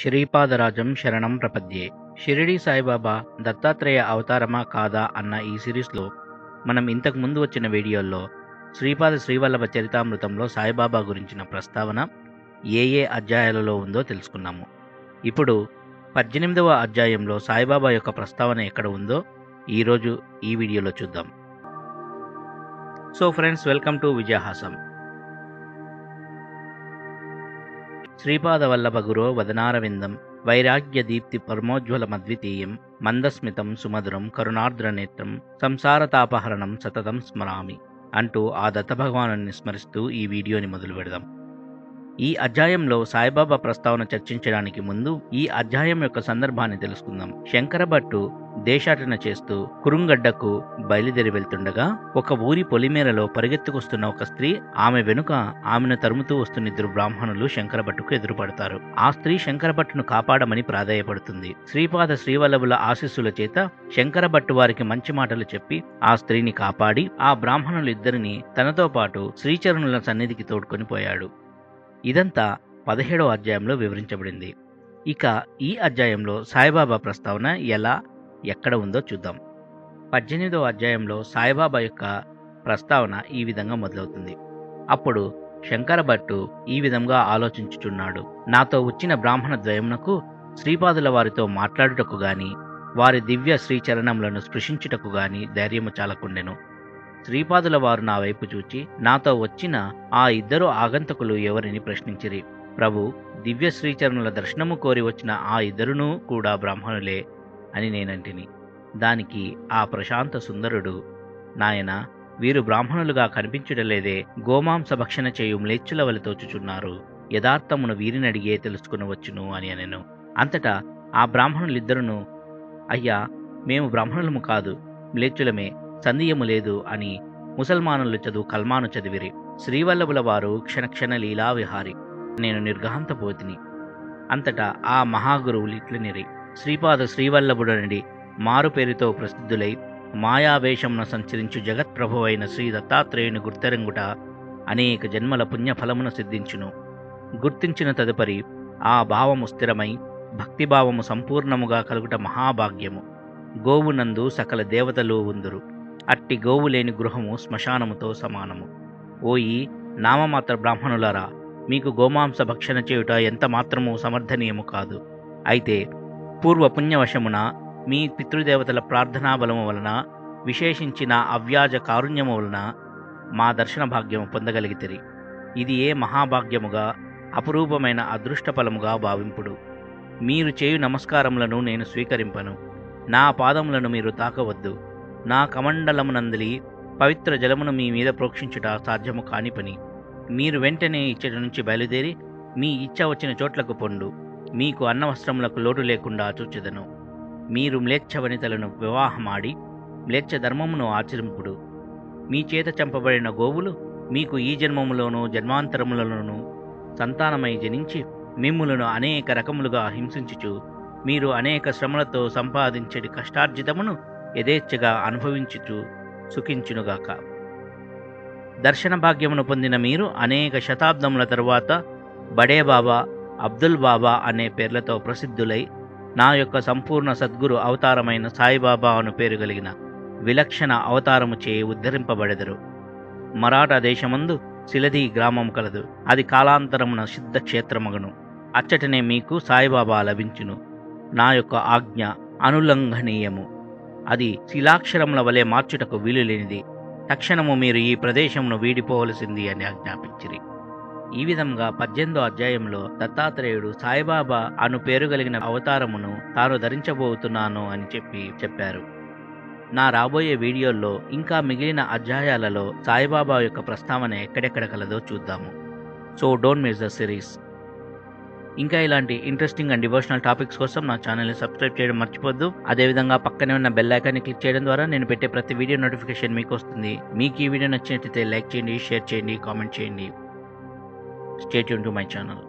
శ్రీపాదరాజం శరణం ప్రపద్యే. షిరిడి సాయిబాబా దత్తాత్రేయ అవతారమా కాదా అన్న ఈ సిరీస్లో మనం ఇంతకు ముందు వచ్చిన వీడియోల్లో శ్రీపాద శ్రీవల్లభ చరితామృతంలో సాయిబాబా గురించిన ప్రస్తావన ఏ ఏ అధ్యాయాలలో ఉందో తెలుసుకున్నాము. ఇప్పుడు పద్దెనిమిదవ అధ్యాయంలో సాయిబాబా యొక్క ప్రస్తావన ఎక్కడ ఉందో ఈరోజు ఈ వీడియోలో చూద్దాం. So friends welcome to Vijayahasam. శ్రీపాదవల్లభగురో గురో వదనారవిందం వైరాగ్య దీప్తి పరమోజ్వలమద్వితీయం మందస్మితం సుమధురం కరుణార్ద్రనేత్రం సంసారతాపహరణం సతతం స్మరామి అంటూ ఆ దత్తభగవాను స్మరిస్తూ ఈ వీడియోని మొదలు పెడదాం ఈ అధ్యాయంలో సాయిబాబా ప్రస్తావన చర్చించడానికి ముందు ఈ అధ్యాయం యొక్క సందర్భాన్ని తెలుసుకుందాం. శంకరభట్టు దేశాటన చేస్తూ కురుంగడ్డకు బయలుదేరి వెళ్తుండగా ఒక ఊరి పొలిమేరలో పరిగెత్తుకొస్తున్న ఒక స్త్రీ ఆమె వెనుక ఆమెను తరుముతూ వస్తున్న ఇద్దరు బ్రాహ్మణులు శంకరభట్టుకు ఎదురుపడతారు. ఆ స్త్రీ శంకరభట్టును కాపాడమని ప్రాధాయపడుతుంది. శ్రీపాద శ్రీవల్లభుల ఆశీస్సుల చేత శంకరభట్టు వారికి మంచి మాటలు చెప్పి ఆ స్త్రీని కాపాడి ఆ బ్రాహ్మణులు ఇద్దరిని తనతో పాటు శ్రీచరణుల సన్నిధికి తోడుకొని పోయాడు. ఇదంతా పదిహేడవ అధ్యాయంలో వివరించబడింది. ఇక ఈ అధ్యాయంలో సాయిబాబా ప్రస్తావన ఎలా ఎక్కడ ఉందో చూద్దాం. పద్దెనిమిదవ అధ్యాయంలో సాయిబాబా యొక్క ప్రస్తావన ఈ విధంగా మొదలవుతుంది. అప్పుడు శంకరభట్టు ఈ విధంగా ఆలోచించుచున్నాడు. నాతో వచ్చిన బ్రాహ్మణ ద్వయమునకు శ్రీపాదుల వారితో మాట్లాడుటకు గాని వారి దివ్య శ్రీచరణములను స్పృశించుటకు గాని ధైర్యము చాలకుండెను. శ్రీపాదుల వారు నా వైపు చూచి నాతో వచ్చిన ఆ ఇద్దరు ఆగంతకులు ఎవరిని ప్రశ్నించిరి? ప్రభు దివ్య శ్రీచరణుల దర్శనము కోరి వచ్చిన ఆ ఇద్దరునూ కూడా బ్రాహ్మణులే అని నేనంటిని. దానికి ఆ ప్రశాంత సుందరుడు నాయన వీరు బ్రాహ్మణులుగా కనిపించుటలేదే గోమాంస భక్షణ చేయు మ్లేచ్చుల వలె తోచుచున్నారు. యథార్థమును వీరినడిగే తెలుసుకునవచ్చును అని అనెను. అంతటా ఆ బ్రాహ్మణులిద్దరును అయ్యా మేము బ్రాహ్మణులము కాదు మ్లేచ్చులమే సందేహము లేదు అని ముసల్మానులు చదువు కల్మాను చదివిరి. శ్రీవల్లభుల వారు క్షణక్షణ లీలా విహారి. నేను నిర్ఘాంతపోతిని. అంతటా ఆ మహాగురువులు ఇట్లనిరి. శ్రీపాద శ్రీవల్లభుడనడి మారు పేరుతో ప్రసిద్ధులై మాయావేషమున సంచరించు జగత్ప్రభు అయిన శ్రీ దత్తాత్రేయుని గుర్తెరంగుట అనేక జన్మల పుణ్యఫలమును సిద్ధించును. గుర్తించిన తదుపరి ఆ భావము స్థిరమై భక్తిభావము సంపూర్ణముగా కలుగుట మహాభాగ్యము. గోవునందు సకల దేవతలు ఉందురు. అట్టి గోవు లేని గృహము శ్మశానముతో సమానము. ఓయి నామమాత్ర బ్రాహ్మణులరా మీకు గోమాంస భక్షణ చేయుట ఎంత మాత్రము సమర్థనీయము కాదు. అయితే పూర్వ పుణ్యవశమున మీ పితృదేవతల ప్రార్థనా బలము వలన విశేషించిన అవ్యాజ కారుణ్యము వలన మా దర్శన భాగ్యము పొందగలిగితిరి. ఇది ఏ మహాభాగ్యముగా అపురూపమైన అదృష్టఫలముగా భావింపుడు. మీరు చేయు నమస్కారములను నేను స్వీకరింపను. నా పాదములను మీరు తాకవద్దు. నా కమండలమునందలి పవిత్ర జలమును మీ మీద ప్రోక్షించుట సాధ్యము కాని పని. మీరు వెంటనే ఇచ్చట నుంచి బయలుదేరి మీ ఇచ్చ వచ్చిన చోట్లకు పొండు. మీకు అన్నవస్త్రములకు లోటు లేకుండా చూచెదను. మీరు మ్లేచ్ఛ వనితలను వివాహమాడి మ్లేచ్ఛ ధర్మమును ఆచరింపుడు. మీ చేత చంపబడిన గోవులు మీకు ఈ జన్మములోనూ జన్మాంతరములలోనూ సంతానమై జనించి మిమ్ములను అనేక రకములుగా హింసించుచు మీరు అనేక శ్రమలతో సంపాదించడి కష్టార్జితమును యథేచ్ఛగా అనుభవించుచు సుఖించునుగాక. దర్శన భాగ్యమును పొందిన మీరు అనేక శతాబ్దముల తరువాత బడే బాబా అబ్దుల్ బాబా అనే పేర్లతో ప్రసిద్ధులై నా యొక్క సంపూర్ణ సద్గురు అవతారమైన సాయిబాబా అను పేరు కలిగిన విలక్షణ అవతారము చే ఉద్ధరింపబడెదరు. మరాఠా దేశమందు శిలది గ్రామం కలదు. అది కాలాంతరమున సిద్ధ క్షేత్రమగను. అచ్చటనే మీకు సాయిబాబా లభించును. నా యొక్క ఆజ్ఞ అనుల్లంఘనీయము. అది శిలాక్షరముల వలె మార్చుటకు వీలులేనిది. తక్షణము మీరు ఈ ప్రదేశమును వీడిపోవలసింది అని ఆజ్ఞాపించిరి. ఈ విధంగా పద్దెనిమిదో అధ్యాయంలో దత్తాత్రేయుడు సాయిబాబా అను పేరు కలిగిన అవతారమును తాను ధరించబోతున్నాను అని చెప్పి చెప్పారు. నా రాబోయే వీడియోల్లో ఇంకా మిగిలిన అధ్యాయాలలో సాయిబాబా యొక్క ప్రస్తావన ఎక్కడెక్కడ కలదో చూద్దాము. So don't miss the series. ఇంకా ఇలాంటి ఇంట్రెస్టింగ్ అండ్ డివోషనల్ టాపిక్స్ కోసం నా ఛానల్ని సబ్స్క్రైబ్ చేయడం మర్చిపోద్దు అదేవిధంగా పక్కనే ఉన్న బెల్ ఐకాన్ని క్లిక్ చేయడం ద్వారా నేను పెట్టే ప్రతి వీడియో నోటిఫికేషన్ మీకు వస్తుంది. మీకు ఈ వీడియో నచ్చినట్లయితే లైక్ చేయండి షేర్ చేయండి కామెంట్ చేయండి. స్టేట్ యూన్ టు మై ఛానల్